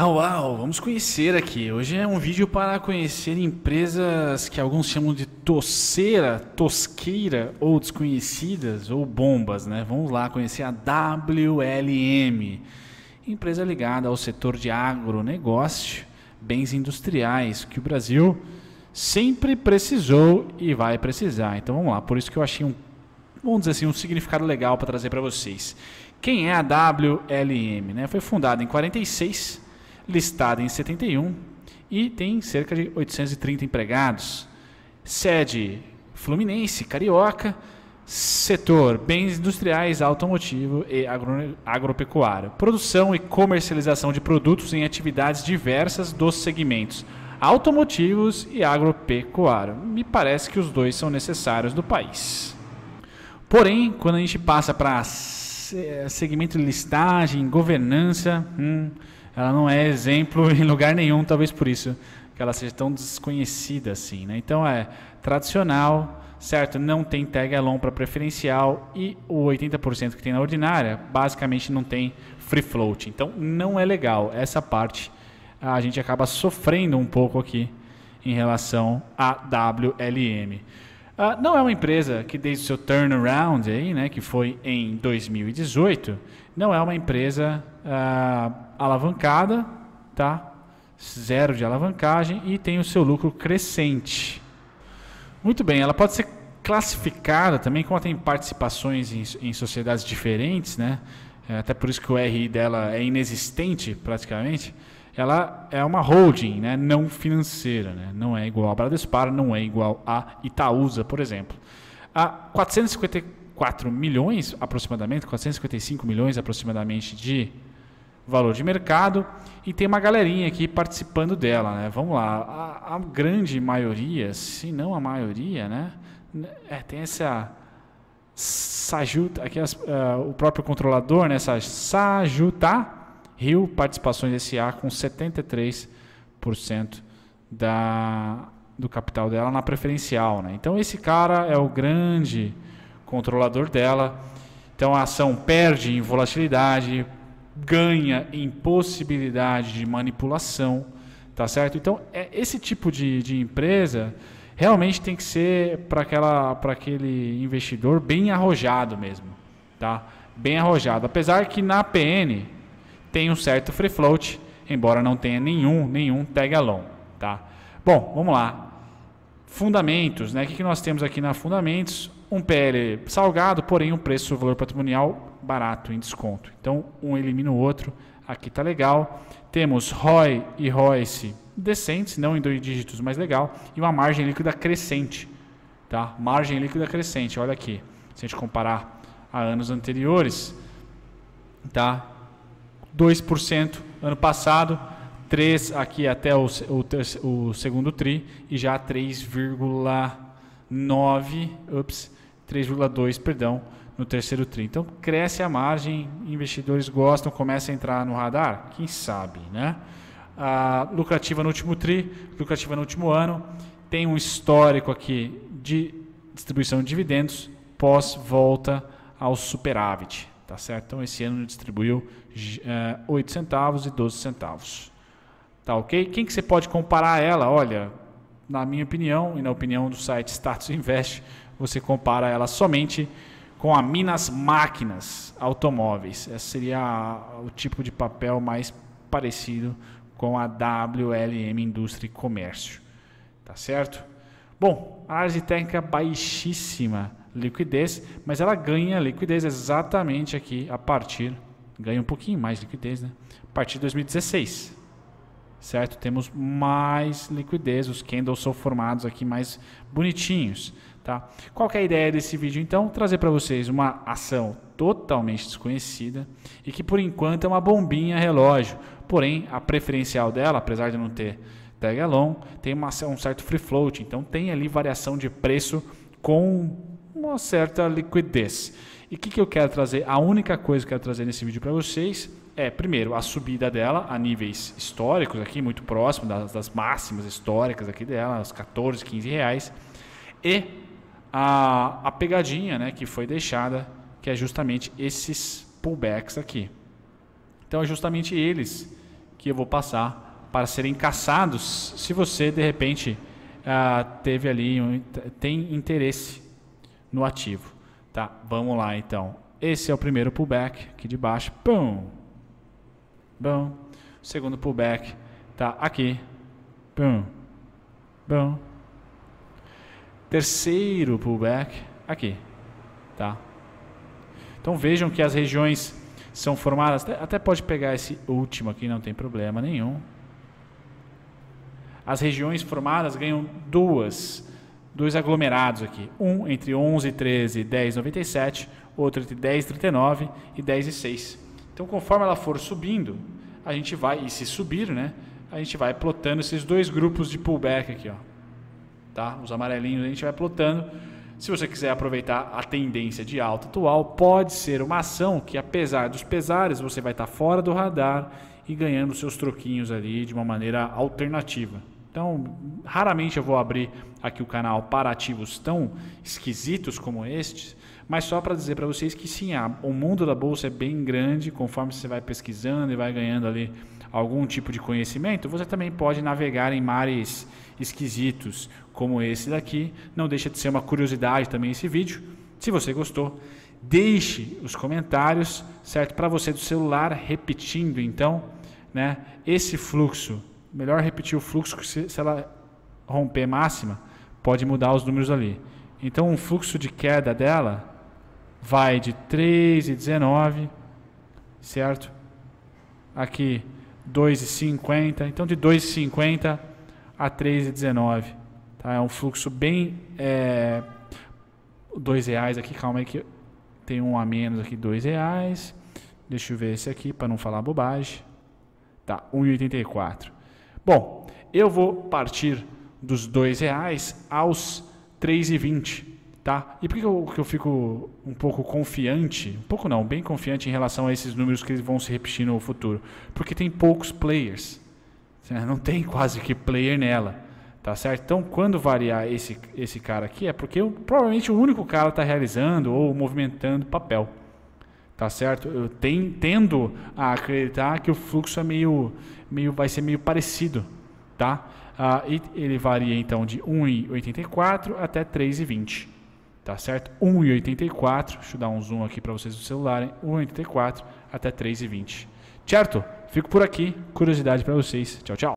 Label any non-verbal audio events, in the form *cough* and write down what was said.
Ah, uau, vamos conhecer aqui. Hoje é um vídeo para conhecer empresas que alguns chamam de toceira, tosqueira ou desconhecidas ou bombas, né? Vamos lá conhecer a WLM, empresa ligada ao setor de agronegócio, bens industriais, que o Brasil sempre precisou e vai precisar. Então vamos lá, por isso que eu achei um, vamos dizer assim, um significado legal para trazer para vocês. Quem é a WLM? Né? Foi fundada em 46 listada em 71 e tem cerca de 830 empregados. Sede Fluminense, Carioca, setor bens industriais, automotivo e agro, agropecuário. Produção e comercialização de produtos em atividades diversas dos segmentos automotivos e agropecuário. Me parece que os dois são necessários no país. Porém, quando a gente passa para segmento listagem, governança, hum, ela não é exemplo *laughs* em lugar nenhum, talvez por isso que ela seja tão desconhecida assim. Né? Então é tradicional, certo? Não tem tag along para preferencial e o 80% que tem na ordinária basicamente não tem free float. Então não é legal. Essa parte a gente acaba sofrendo um pouco aqui em relação à WLM. Uh, não é uma empresa que desde o seu turnaround aí, né, que foi em 2018, não é uma empresa uh, alavancada, tá? Zero de alavancagem e tem o seu lucro crescente. Muito bem, ela pode ser classificada também, como ela tem participações em, em sociedades diferentes, né? É, até por isso que o RI dela é inexistente praticamente. Ela é uma holding, né? não financeira, né? não é igual a Bradespar, não é igual a Itaúsa, por exemplo. A 454 milhões aproximadamente, 455 milhões aproximadamente de valor de mercado e tem uma galerinha aqui participando dela, né? Vamos lá, a, a grande maioria, se não a maioria, né? É, tem essa Sajuta, aqui as, uh, o próprio controlador, né? Essa Sajuta Rio Participações SA com 73% da, do capital dela na preferencial, né? Então esse cara é o grande controlador dela. Então a ação perde em volatilidade, ganha em possibilidade de manipulação, tá certo? Então, é, esse tipo de, de empresa realmente tem que ser para aquele investidor bem arrojado mesmo, tá? Bem arrojado. Apesar que na PN tem um certo free float, embora não tenha nenhum, nenhum tag along, tá? Bom, vamos lá. Fundamentos, né? O que, nós temos aqui na Fundamentos? Um PL salgado, porém um preço valor patrimonial barato, em desconto. Então, um elimina o outro. Aqui está legal. Temos ROI e ROIC decentes, não em dois dígitos, mas legal. E uma margem líquida crescente. Tá? Margem líquida crescente, olha aqui. Se a gente comparar a anos anteriores, tá? 2% ano passado, 3 aqui até o, o, o segundo tri e já 3,9, ups, 3,2, perdão, no terceiro tri. Então cresce a margem, investidores gostam, começa a entrar no radar, quem sabe, né? Lucrativa no último tri, lucrativa no último ano, tem um histórico aqui de distribuição de dividendos pós volta ao superávit, tá certo? Então esse ano distribuiu é, 8 centavos e 12 centavos. Tá ok? Quem que você pode comparar ela? Olha, na minha opinião e na opinião do site Status *laughs* Invest, você compara ela somente com a Minas Máquinas Automóveis. Esse seria o tipo de papel mais parecido com a WLM Indústria e Comércio. Tá certo? Bom, análise técnica baixíssima liquidez, mas ela ganha liquidez exatamente aqui a partir, ganha um pouquinho mais de liquidez, né? A partir de 2016. Certo? Temos mais liquidez, os candles são formados aqui mais bonitinhos. Tá? Qual é a ideia desse vídeo então? Trazer para vocês uma ação totalmente desconhecida e que por enquanto é uma bombinha relógio. Porém, a preferencial dela, apesar de não ter tag along, tem uma, um certo free float. Então tem ali variação de preço com uma certa liquidez. E o que, que eu quero trazer? A única coisa que eu quero trazer nesse vídeo para vocês é, primeiro, a subida dela a níveis históricos, aqui muito próximo das, das máximas históricas aqui dela, os 14, 15 reais. E a, a pegadinha né, que foi deixada, que é justamente esses pullbacks aqui. Então é justamente eles que eu vou passar para serem caçados se você de repente ah, teve ali um, tem interesse no ativo. Tá, vamos lá então. Esse é o primeiro pullback aqui de baixo. Pum. Bom. Segundo pullback tá aqui. Pum. Bom. Terceiro pullback aqui, tá? Então vejam que as regiões são formadas, até pode pegar esse último aqui, não tem problema nenhum. As regiões formadas ganham duas, dois aglomerados aqui. Um entre 11 e 13 e 10 97, outro entre 10 e 39 e 10 e 6. Então conforme ela for subindo, a gente vai, e se subir, né? A gente vai plotando esses dois grupos de pullback aqui, ó. Tá? Os amarelinhos a gente vai plotando se você quiser aproveitar a tendência de alta atual, pode ser uma ação que, apesar dos pesares, você vai estar fora do radar e ganhando seus troquinhos ali de uma maneira alternativa. Então, raramente eu vou abrir aqui o canal para ativos tão esquisitos como estes, mas só para dizer para vocês que sim, o mundo da bolsa é bem grande, conforme você vai pesquisando e vai ganhando ali algum tipo de conhecimento, você também pode navegar em mares esquisitos como esse daqui. Não deixa de ser uma curiosidade também esse vídeo. Se você gostou, deixe os comentários, certo? Para você do celular, repetindo então, né? Esse fluxo, melhor repetir o fluxo, se, se ela romper máxima, pode mudar os números ali. Então, um fluxo de queda dela vai de 3,19, certo? Aqui 2,50. Então, de 2,50 a 3,19. Tá? É um fluxo bem. É, reais aqui, calma aí que tem um a menos aqui, dois reais. Deixa eu ver esse aqui para não falar bobagem. Tá, 1,84. Bom, eu vou partir dos dois reais aos 3,20. Tá? E por que eu, que eu fico um pouco confiante, um pouco não, bem confiante em relação a esses números que vão se repetir no futuro? Porque tem poucos players, não tem quase que player nela, tá certo? Então, quando variar esse, esse cara aqui, é porque provavelmente o único cara está realizando ou movimentando papel, tá certo? Eu tendo a acreditar que o fluxo é meio, meio, vai ser meio parecido, tá? Ah, e ele varia então de 1,84 até 3,20 tá certo? 1,84, deixa eu dar um zoom aqui para vocês do celular, 1,84 até 3,20. Certo? Fico por aqui, curiosidade para vocês. Tchau, tchau.